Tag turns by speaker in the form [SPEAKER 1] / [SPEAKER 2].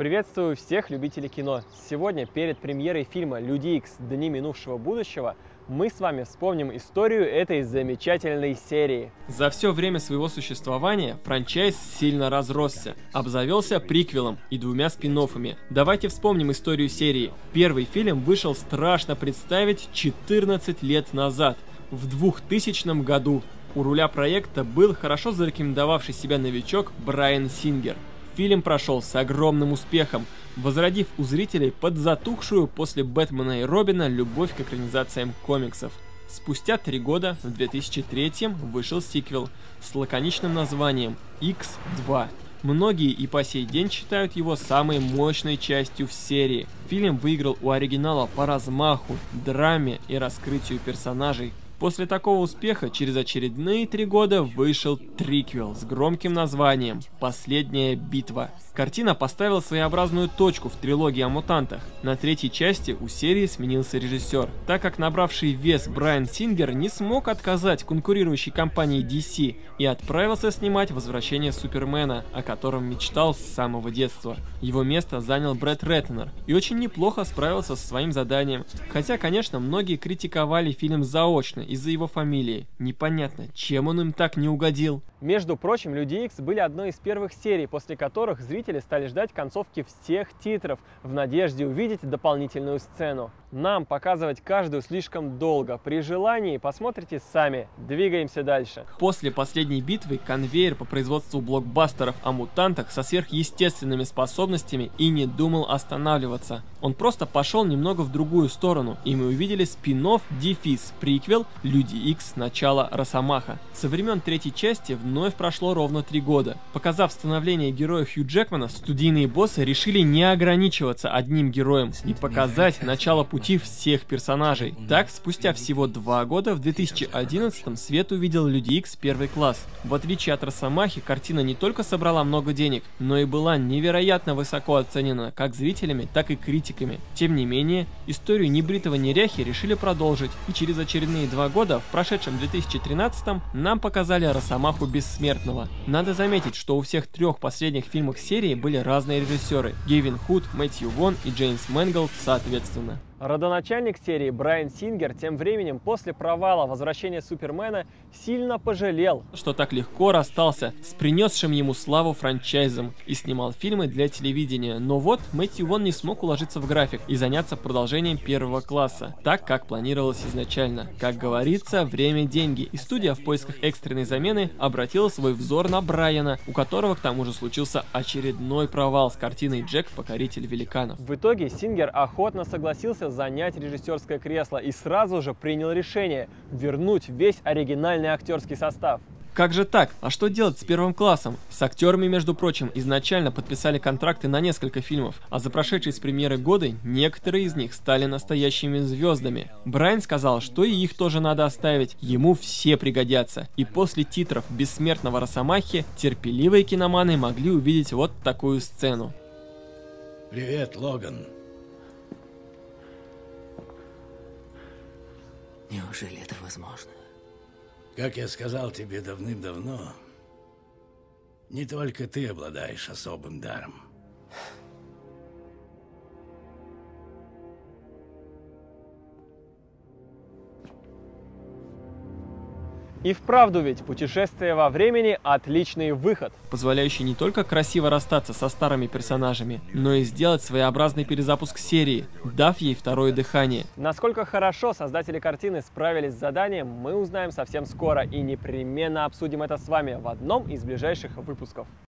[SPEAKER 1] Приветствую всех любителей кино. Сегодня перед премьерой фильма «Люди Икс. Дни минувшего будущего» мы с вами вспомним историю этой замечательной серии.
[SPEAKER 2] За все время своего существования франчайз сильно разросся, обзавелся приквелом и двумя спин -оффами. Давайте вспомним историю серии. Первый фильм вышел страшно представить 14 лет назад, в 2000 году. У руля проекта был хорошо зарекомендовавший себя новичок Брайан Сингер – Фильм прошел с огромным успехом, возродив у зрителей подзатухшую после Бэтмена и Робина любовь к экранизациям комиксов. Спустя три года, в 2003 вышел сиквел с лаконичным названием X2. Многие и по сей день считают его самой мощной частью в серии. Фильм выиграл у оригинала по размаху, драме и раскрытию персонажей, После такого успеха через очередные три года вышел триквел с громким названием «Последняя битва». Картина поставила своеобразную точку в трилогии о мутантах. На третьей части у серии сменился режиссер, так как набравший вес Брайан Сингер не смог отказать конкурирующей компании DC и отправился снимать «Возвращение Супермена», о котором мечтал с самого детства. Его место занял Брэд Реттнер и очень неплохо справился со своим заданием, хотя, конечно, многие критиковали фильм заочно из-за его фамилии. Непонятно, чем он им так не угодил.
[SPEAKER 1] Между прочим, Люди Икс были одной из первых серий, после которых зрители стали ждать концовки всех титров в надежде увидеть дополнительную сцену. Нам показывать каждую слишком долго. При желании посмотрите сами. Двигаемся дальше.
[SPEAKER 2] После последней битвы конвейер по производству блокбастеров о мутантах со сверхъестественными способностями и не думал останавливаться. Он просто пошел немного в другую сторону, и мы увидели спин-офф дефис приквел Люди Икс начало Росомаха. Со времен третьей части вновь прошло ровно три года. Показав становление героя Хью Джекмана, студийные боссы решили не ограничиваться одним героем и показать начало пути всех персонажей. Так, спустя всего два года, в 2011 свет увидел Люди Икс первый класс. В отличие от Росомахи, картина не только собрала много денег, но и была невероятно высоко оценена как зрителями, так и критиками. Тем не менее, историю небритого неряхи решили продолжить, и через очередные два года, в прошедшем 2013 нам показали Росомаху Бессмертного. Надо заметить, что у всех трех последних фильмов серии были разные режиссеры – Гевин Худ, Мэтью Вон и Джеймс Мэнголд соответственно.
[SPEAKER 1] Родоначальник серии Брайан Сингер тем временем после провала возвращения Супермена сильно пожалел,
[SPEAKER 2] что так легко расстался с принесшим ему славу франчайзом и снимал фильмы для телевидения. Но вот Мэтью Вон не смог уложиться в график и заняться продолжением первого класса, так как планировалось изначально. Как говорится, время – деньги, и студия в поисках экстренной замены обратила свой взор на Брайана, у которого к тому же случился очередной провал с картиной «Джек. Покоритель великанов».
[SPEAKER 1] В итоге Сингер охотно согласился занять режиссерское кресло и сразу же принял решение вернуть весь оригинальный актерский состав.
[SPEAKER 2] Как же так? А что делать с первым классом? С актерами, между прочим, изначально подписали контракты на несколько фильмов, а за прошедшие с премьеры годы некоторые из них стали настоящими звездами. Брайан сказал, что и их тоже надо оставить, ему все пригодятся. И после титров «Бессмертного Росомахи» терпеливые киноманы могли увидеть вот такую сцену.
[SPEAKER 3] Привет, Логан.
[SPEAKER 4] Неужели это возможно?
[SPEAKER 3] Как я сказал тебе давным-давно, не только ты обладаешь особым даром.
[SPEAKER 1] И вправду ведь путешествие во времени – отличный выход.
[SPEAKER 2] Позволяющий не только красиво расстаться со старыми персонажами, но и сделать своеобразный перезапуск серии, дав ей второе дыхание.
[SPEAKER 1] Насколько хорошо создатели картины справились с заданием, мы узнаем совсем скоро и непременно обсудим это с вами в одном из ближайших выпусков.